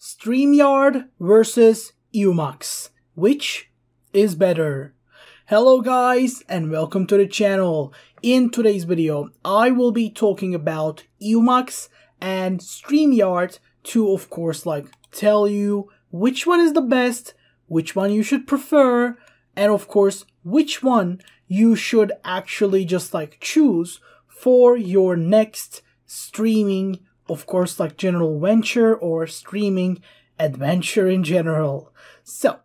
StreamYard versus Evmux. Which is better? Hello guys and welcome to the channel. In today's video, I will be talking about Evmux and StreamYard to of course like tell you which one is the best, which one you should prefer, and of course which one you should actually just like choose for your next streaming of course, like general venture or streaming adventure in general. So,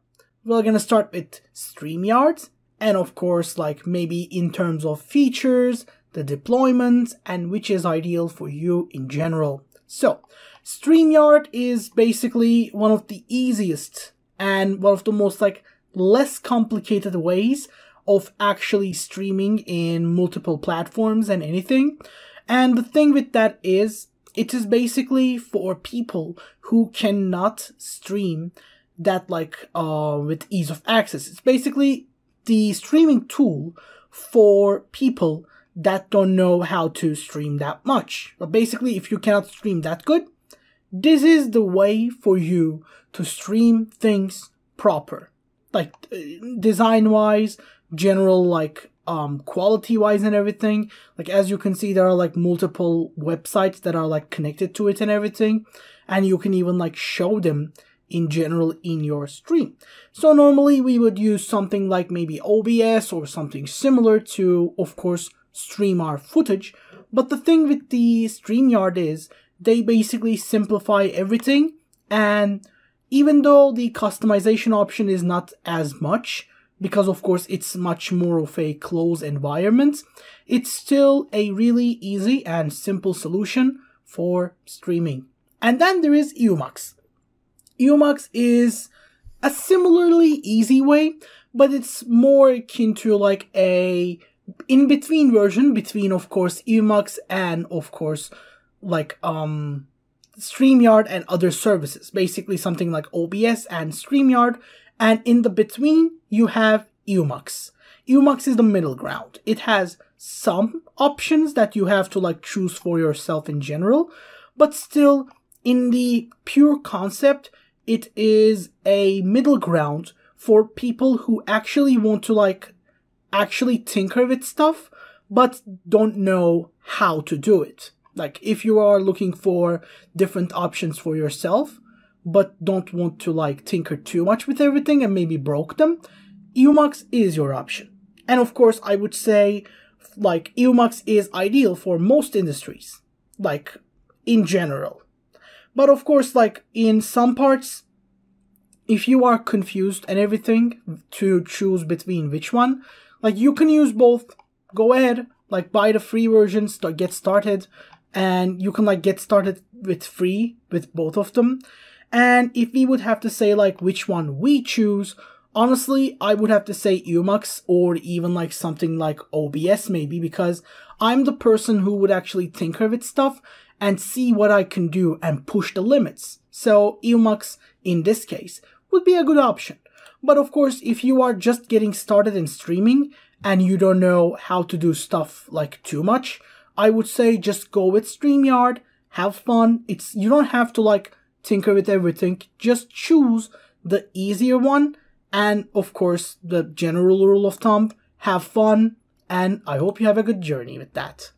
we're gonna start with StreamYard, and of course, like maybe in terms of features, the deployments, and which is ideal for you in general. So, StreamYard is basically one of the easiest and one of the most like less complicated ways of actually streaming in multiple platforms and anything. And the thing with that is it is basically for people who cannot stream that like uh with ease of access. It's basically the streaming tool for people that don't know how to stream that much. But basically, if you cannot stream that good, this is the way for you to stream things proper. Like uh, design wise, general like um quality wise and everything. Like as you can see there are like multiple websites that are like connected to it and everything. And you can even like show them in general in your stream. So normally we would use something like maybe obs or something similar to of course stream our footage. But the thing with the streamyard is they basically simplify everything. And even though the customization option is not as much because of course it's much more of a closed environment, it's still a really easy and simple solution for streaming. And then there is Evmux. Evmux is a similarly easy way, but it's more akin to like a in-between version between of course Evmux and of course like um StreamYard and other services. Basically something like OBS and StreamYard and in the between, you have Evmux. Evmux is the middle ground. It has some options that you have to like choose for yourself in general, but still in the pure concept, it is a middle ground for people who actually want to like actually tinker with stuff, but don't know how to do it. Like if you are looking for different options for yourself, but don't want to like tinker too much with everything and maybe broke them, Evmux is your option. And of course, I would say like Evmux is ideal for most industries, like in general. But of course, like in some parts, if you are confused and everything to choose between which one, like you can use both. Go ahead, like buy the free version, start get started, and you can like get started with free with both of them. And if we would have to say like which one we choose, honestly, I would have to say Evmux or even like something like OBS maybe because I'm the person who would actually tinker with stuff and see what I can do and push the limits. So Evmux in this case would be a good option. But of course, if you are just getting started in streaming and you don't know how to do stuff like too much, I would say just go with StreamYard, have fun. It's you don't have to like tinker with everything. Just choose the easier one. And of course, the general rule of thumb, have fun. And I hope you have a good journey with that.